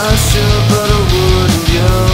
I should but I wouldn't, go.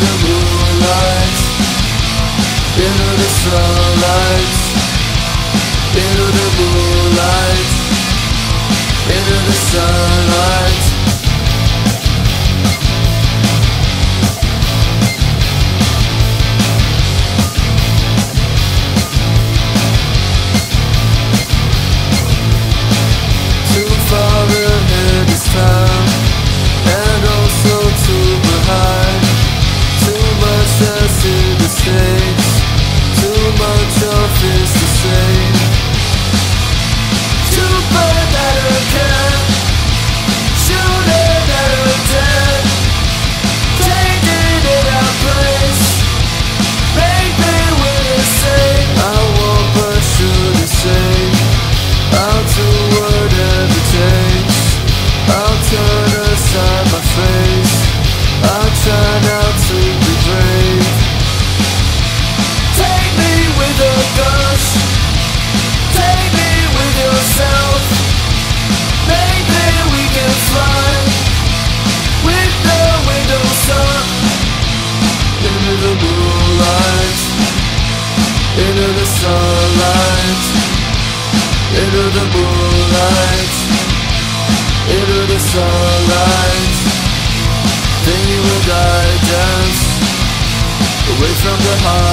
the moonlight. Into the sunlight Into the moonlight. Into the sun. the moonlight Into the sunlight Into the moonlight Into the sunlight. Then you will die, dance Away from the heart.